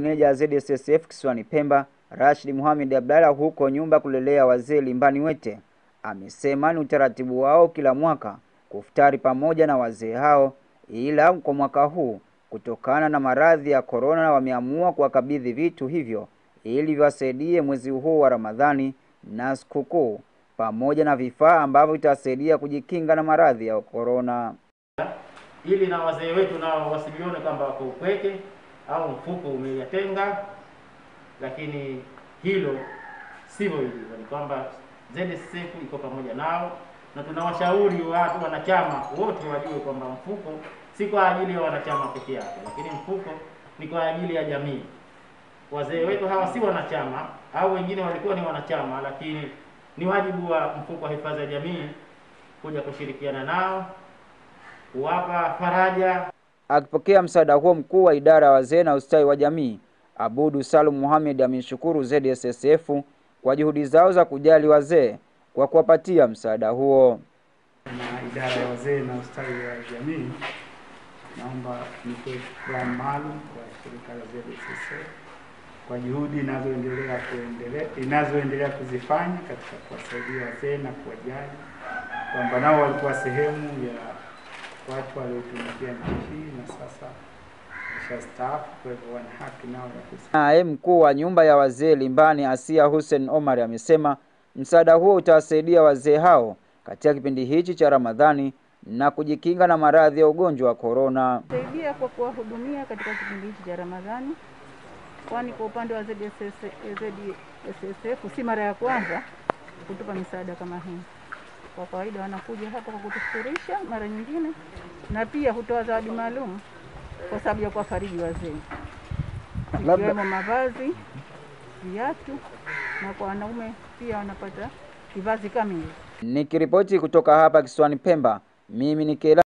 Meneja ZSSF kisiwani Pemba, Rashid Mohamed Abdalla huko nyumba kulelea wazee Limbani Wete amesema ni utaratibu wao kila mwaka kufutari pamoja na wazee hao, ila kwa mwaka huu kutokana na maradhi ya korona wameamua kuwakabidhi vitu hivyo ili viwasaidie mwezi huu wa Ramadhani na sikukuu pamoja na vifaa ambavyo vitawasaidia kujikinga na maradhi ya korona. ili na wazee wetu nao wasilione kwamba wako upweke au mfuko umeyatenga, lakini hilo sivyo ilivyo, ni kwamba ZSSF iko pamoja nao na tunawashauri watu wanachama wote wajue kwamba mfuko si kwa ajili ya wanachama peke yake, lakini mfuko ni kwa ajili ya jamii. Wazee wetu hawa si wanachama au wengine walikuwa ni wanachama, lakini ni wajibu wa mfuko wa hifadhi ya jamii kuja kushirikiana nao kuwapa faraja. Akipokea msaada huo, mkuu wa idara ya wazee na ustawi wa jamii Abudu Salum Mohamed ameshukuru ZSSF kwa juhudi zao za kujali wazee kwa kuwapatia msaada huo. na idara ya wazee na ustawi wa jamii, naomba nitoe maalum kwa shirika la ZSSF kwa juhudi inazoendelea kuendelea inazoendelea kuzifanya katika kuwasaidia wazee na kuwajali, kwamba nao walikuwa sehemu ya watu waliotumikia nchi hii na sasa washastaafu, kwa hivyo wana haki nao ya Naye mkuu wa nyumba ya wazee Limbani Asia Hussein Omar amesema msaada huo utawasaidia wazee hao katika kipindi hichi cha Ramadhani na kujikinga na maradhi ya ugonjwa wa korona. saidia kwa kuwahudumia katika kipindi hichi cha Ramadhani, kwani kwa upande wa ZSS ZSSF si mara ya kwanza kutupa misaada kama hii. Kwa kawaida wanakuja hapa kwa kutufurisha mara nyingine, na pia hutoa zawadi maalum kwa sababu ya kuwafariji wazee, ikiwemo mavazi, viatu, na kwa wanaume pia wanapata kivazi kamili. Nikiripoti kutoka hapa kisiwani Pemba, mimi ni Kela